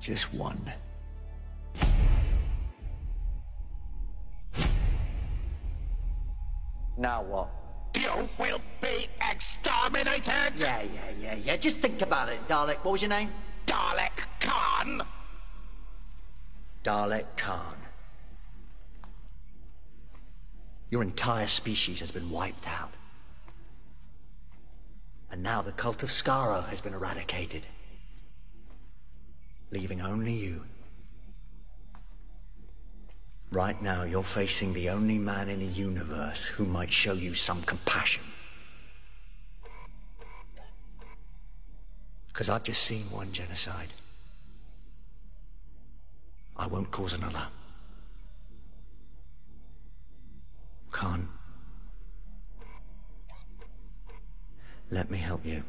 Just one. Now what? You will be exterminated! Yeah, yeah, yeah, yeah. Just think about it, Dalek. What was your name? Dalek Caan! Dalek Caan. Your entire species has been wiped out. And now the cult of Skaro has been eradicated. Leaving only you. Right now, you're facing the only man in the universe who might show you some compassion. Because I've just seen one genocide. I won't cause another. Caan. Let me help you.